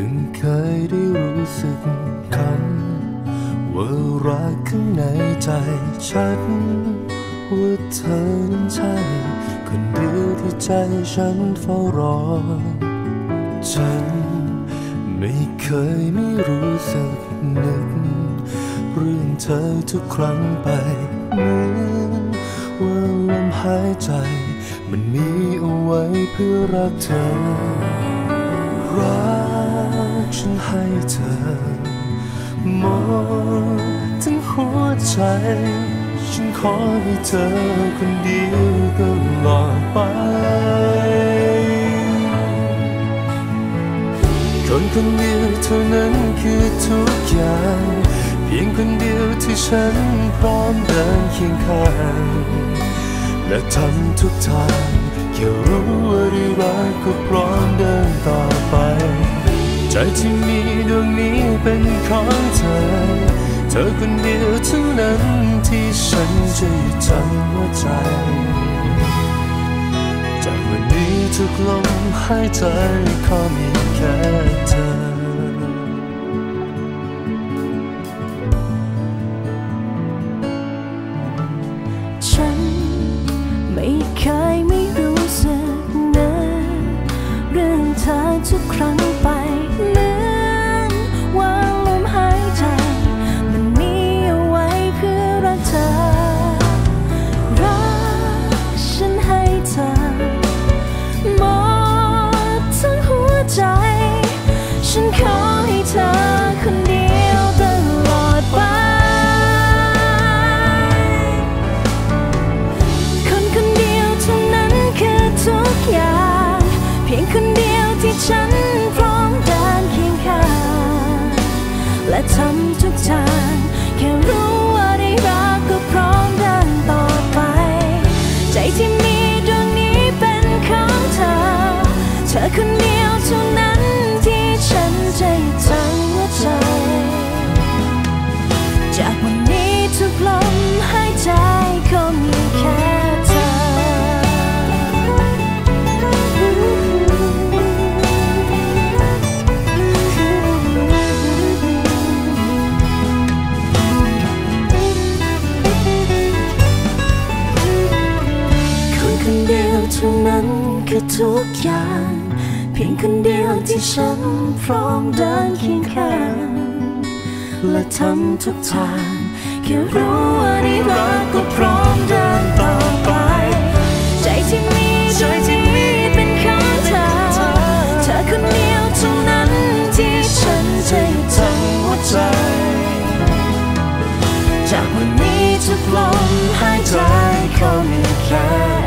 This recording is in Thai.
เพิ่งเคยได้รู้สึกกันว่ารักข้างในใจฉัน ว่าเธอนั้นใช่ คนเดียวที่ใจฉันเฝ้ารอ ฉันไม่เคยไม่รู้สึกนึก เรื่องเธอทุกครั้งไปเหมือนว่าลมหายใจ มันมีเอาไว้เพื่อรักเธอรัก ฉันให้เธอ มองทั้งหัวใจ ฉันขอให้เธอคนเดียวตลอดไป คนคนเดียวเท่านั้นคือทุกอย่าง เพียงคนเดียวที่ฉันพร้อมเดินเคียงข้าง และทำทุกทางแค่รู้ว่าได้รักก็พร้อม ที่มีดวงนี้เป็นของเธอ เธอคนเดียวเท่านั้นที่ฉันจะยู่จำหัวใจ จากวันนี้ทุกลมหายใจขอมีแค่เธอ เธอทุกครั้งไปเหมือนว่าลมหายใจ มันมีเอาไว้เพื่อรักเธอ รักฉันให้เธอหมดทั้งหัวใจ ฉันขอำ นั้นคือทุกอย่าง เพียงคนเดียวที่ฉันพร้อมเดินเคียงข้างและทำทุกทางแค่รู้ว่าได้รักก็พร้อมเดินต่อไป ใจที่มีใจที่มีเป็นของเธอเธอคนเดียวเท่านั้นที่ฉันจะทั้งหัวใจ จากวันนี้ทุกลมหายใจเขามีแค่